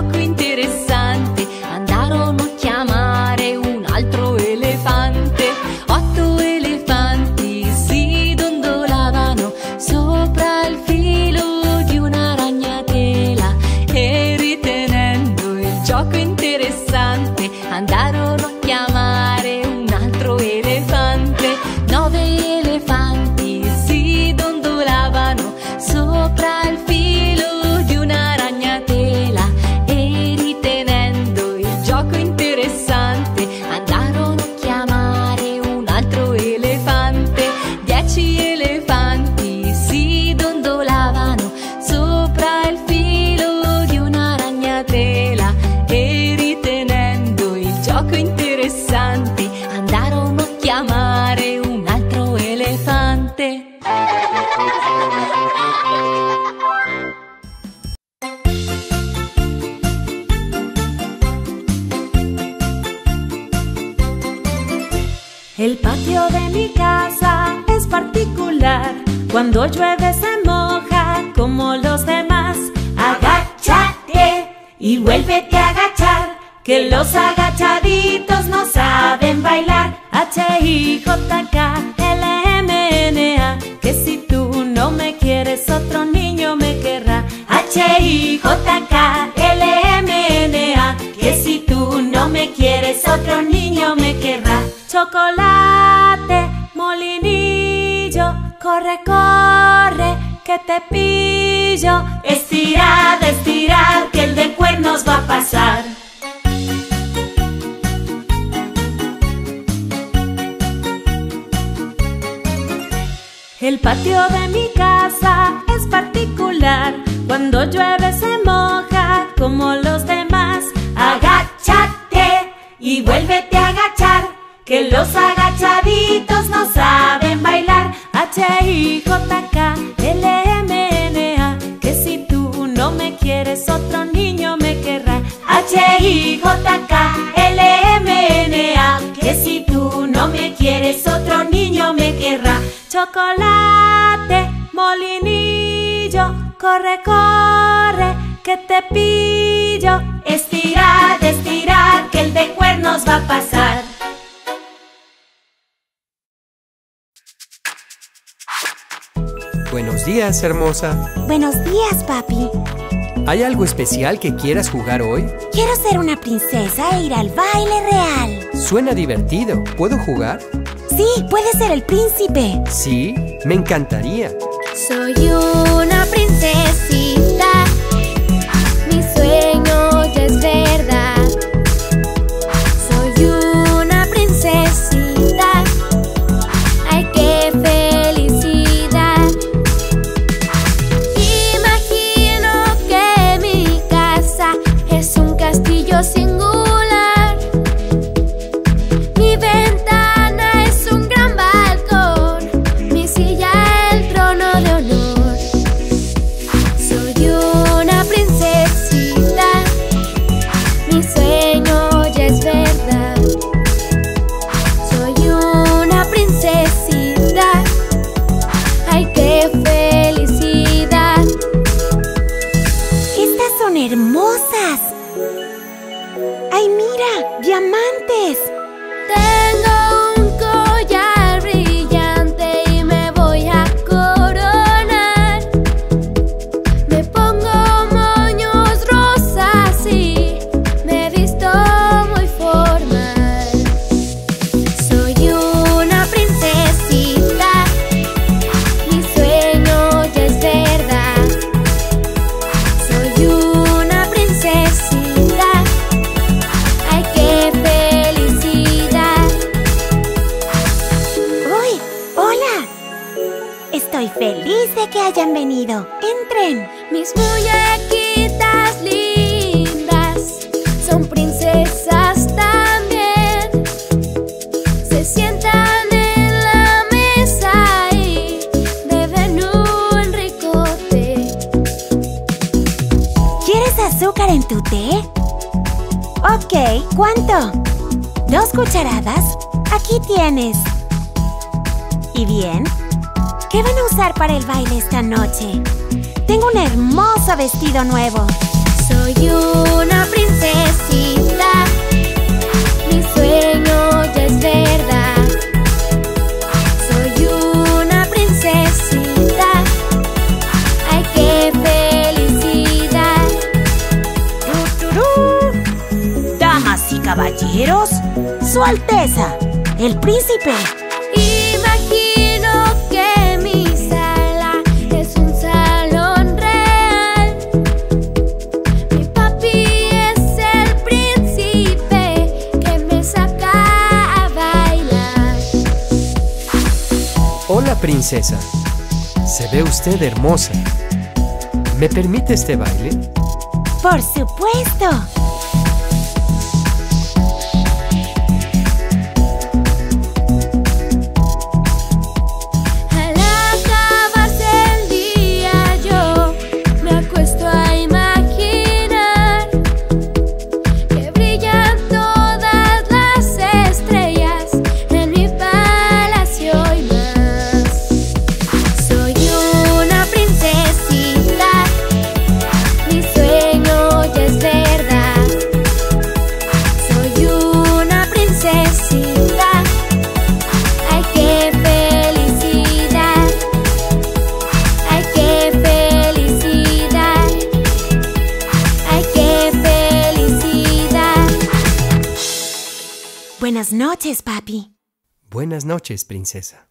loco interior. El patio de mi casa es particular. Cuando llueve se moja como los demás. Agáchate y vuélvete a agachar. Que los agachaditos no saben bailar. H-I-J-K-L-M-N-A. Que si tú no me quieres, otro niño me querrá. H-I-J-K-L-M-N-A. Que si tú no me quieres, otro niño me querrá. Chocolate, corre, que te pillo. Estirad, estirad, que el de cuernos va a pasar. El patio de mi casa es particular. Cuando llueve se moja como los demás. Agáchate y vuélvete a agachar. Que los agachaditos no saben bailar. H-I-J-K-L-M-N-A. Que si tú no me quieres, otro niño me querrá. H-I-J-K-L-M-N-A. Que si tú no me quieres, otro niño me querrá. Chocolate, molinillo, corre, corre, que te pillo. Estirad, estirad, que el de cuernos va a pasar. Días, hermosa. Buenos días, papi. ¿Hay algo especial que quieras jugar hoy? Quiero ser una princesa e ir al baile real. Suena divertido. ¿Puedo jugar? Sí, puedes ser el príncipe. Sí, me encantaría. Soy una en tu té? Ok, ¿cuánto? ¿Dos cucharadas? Aquí tienes. ¿Y bien? ¿Qué van a usar para el baile esta noche? Tengo un hermoso vestido nuevo. Soy una princesita, caballeros, Su Alteza, el Príncipe. Imagino que mi sala es un salón real. Mi papi es el príncipe que me saca a bailar. Hola, princesa. Se ve usted hermosa. ¿Me permite este baile? Por supuesto. Buenas noches, papi. Buenas noches, princesa.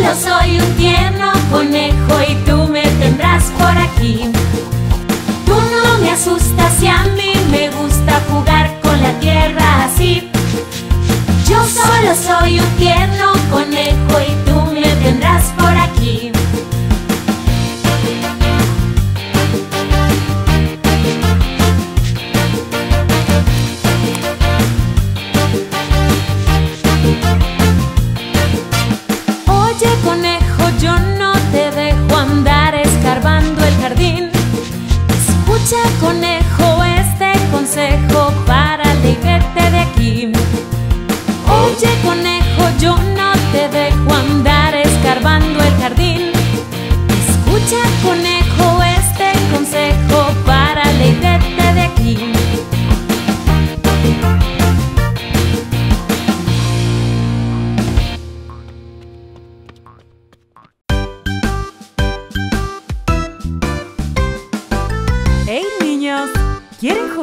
Solo soy un tierno conejo y tú me tendrás por aquí. Tú no me asustas y a mí me gusta jugar con la tierra así. Yo solo soy un tierno conejo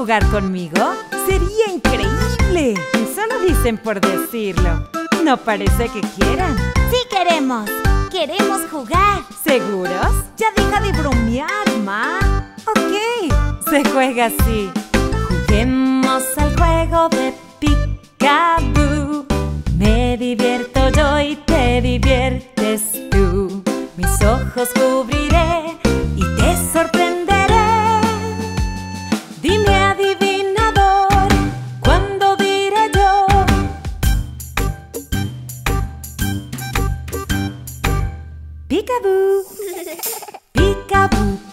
jugar conmigo? ¡Sería increíble! Solo dicen por decirlo. No parece que quieran. Sí queremos. Queremos jugar. ¿Seguros? Ya deja de bromear, Ma. Ok, se juega así. Juguemos al juego de Peekaboo. Me divierto yo y te diviertes tú. Mis ojos cubriré Peekaboo,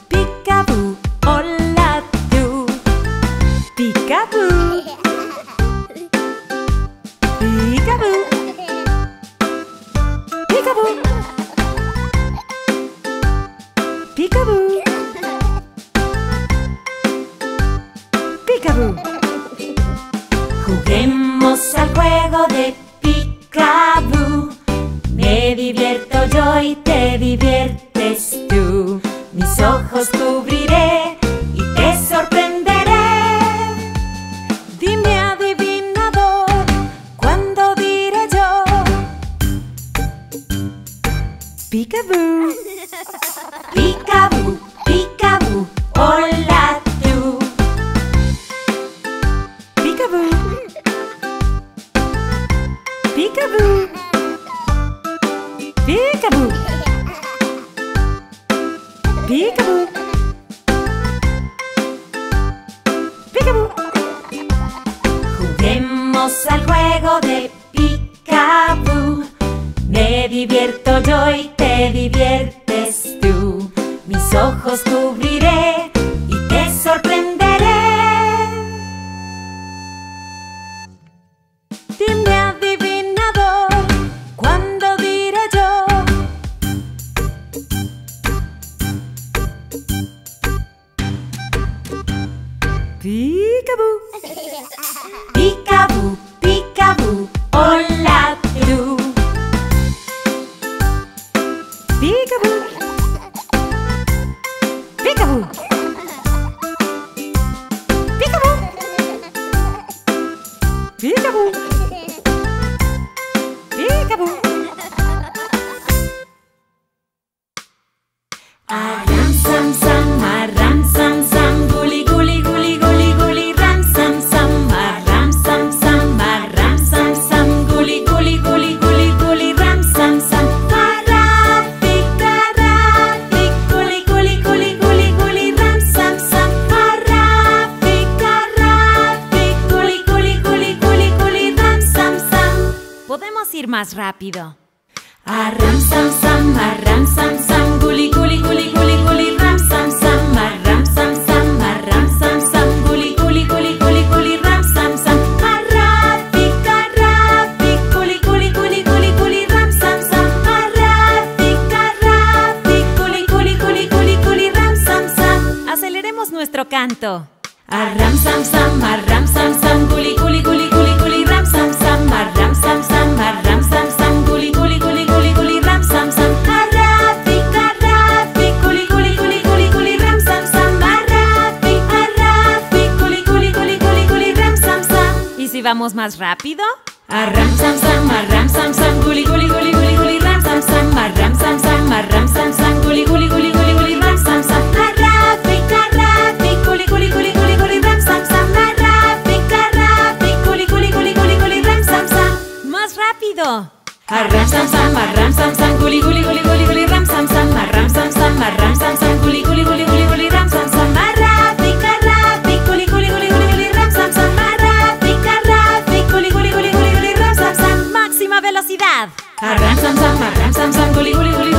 peekaboo, partido. Arram sam sam, arram sam sam, guli guli guli guli guli, ram sam sam, arram sam sam, arram sam sam, guli guli guli guli guli, ram sam sam, arrafika rafik, guli guli guli guli guli, ram sam sam, arrafika rafik, guli guli guli guli guli, ram sam sam. Aceleremos nuestro canto. Arram sam sam. más rápido? Arram sam sam, arram sam sam, guli guli guli guli guli, ram sam sam, arram sam sam, arram sam sam, guli guli guli guli guli, ram sam sam, arrafik, sam sam, sam sam. Sam sam, sam sam, sam sam, sam sam, sam sam, sam sam. Haram sam sam, haram sam sam, guli guli guli.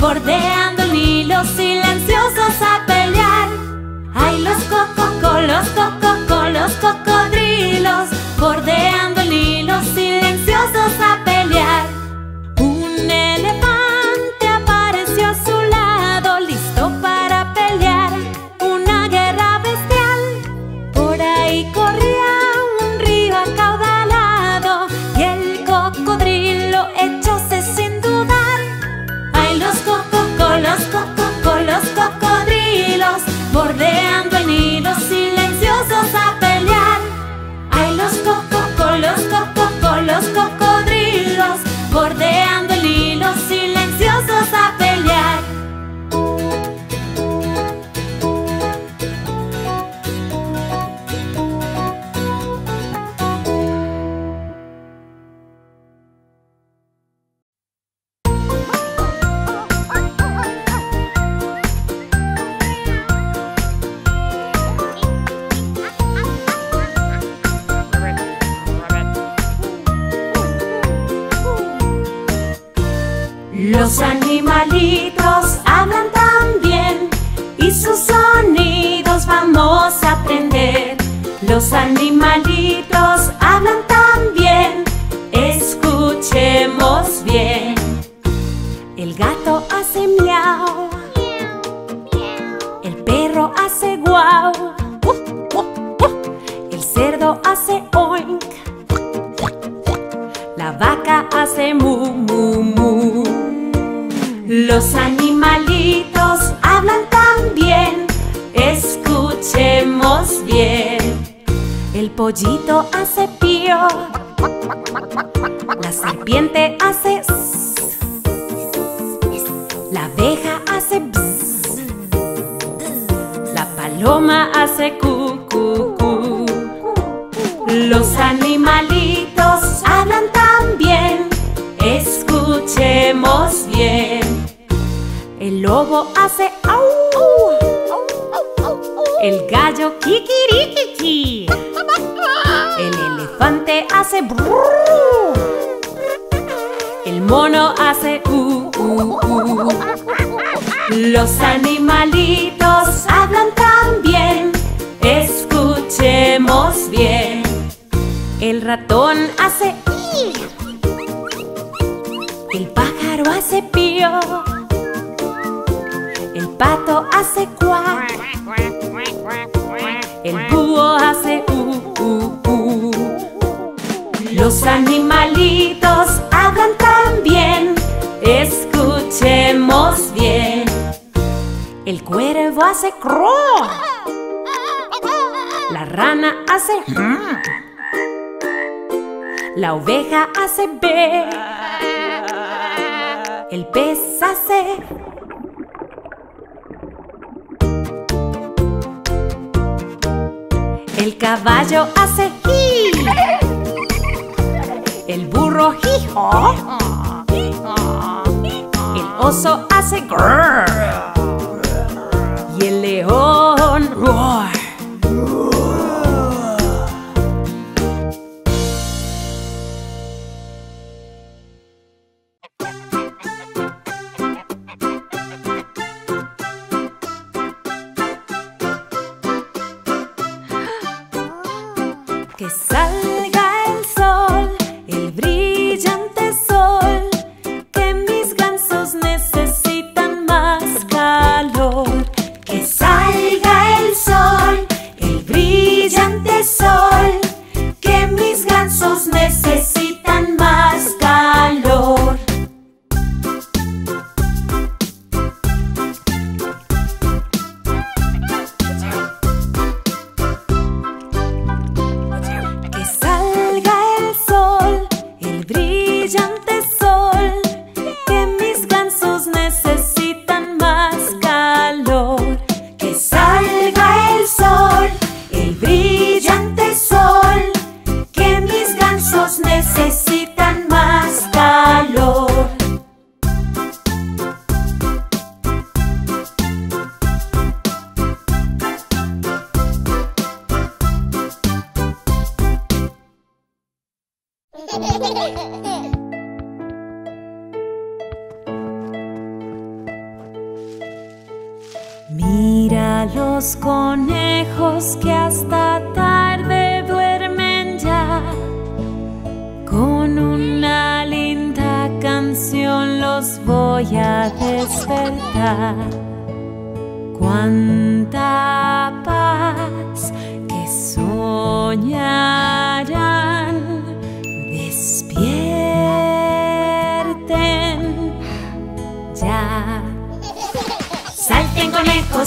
Bordeando el hilo, silenciosos a pelear. Ay, los coco, los coco, Los animalitos hablan también, escuchemos bien. El gato hace miau, el perro hace guau, el cerdo hace oink. La vaca hace mu, mu, mu. Los animalitos pollito hace pío, la serpiente hace la abeja hace la paloma hace cu, cu, cu. Los animalitos hablan también, escuchemos bien. El lobo hace au, el gallo kikirikiki, elefante hace brrr, el mono hace u, u, u. Los animalitos hablan también, escuchemos bien. El ratón hace i, el pájaro hace pío, el pato hace cuac, el búho hace u, u, u. Los animalitos hablan también, escuchemos bien. El cuervo hace cro, la rana hace. La oveja hace B. El pez hace. El caballo hace hi. El burro hijo. El oso hace grrr. Y el león roar.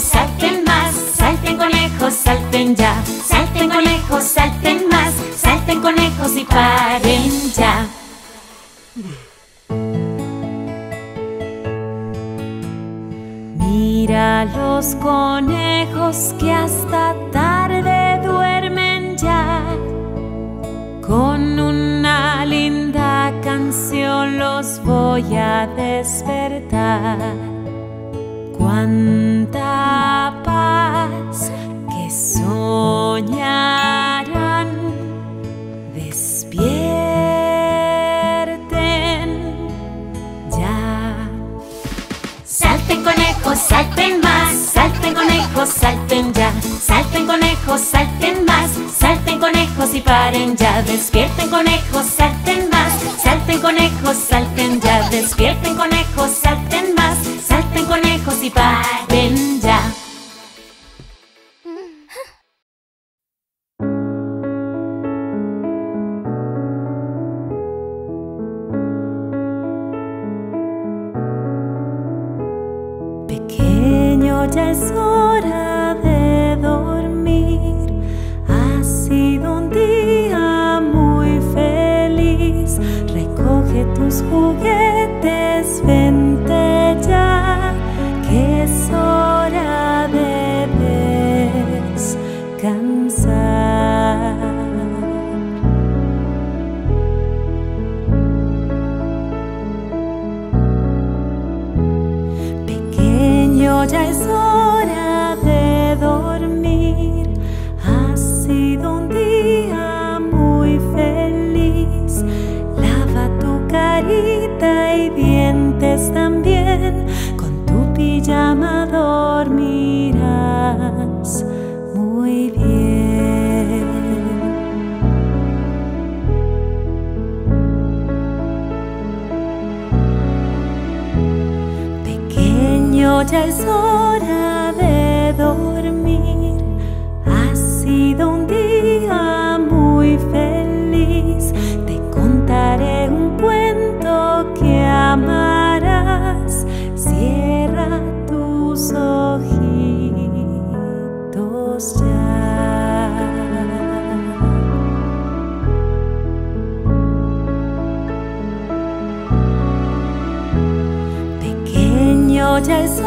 Salten más, salten conejos, salten ya, salten conejos, salten más, salten conejos y paren ya. Mira los conejos que hasta tarde duermen ya. Con una linda canción los voy a despertar. Cuánta paz que soñarán. Despierten ya. Salten conejos, salten más, salten conejos, salten ya, salten conejos, salten más, salten conejos y paren ya, despierten conejos, salten más, salten conejos, salten ya, despierten conejos, salten más, salten conejos Pequeño, ya es hora de dormir. Ha sido un día muy feliz. Recoge tus juguetes, Pequeño, Pequeño, ya es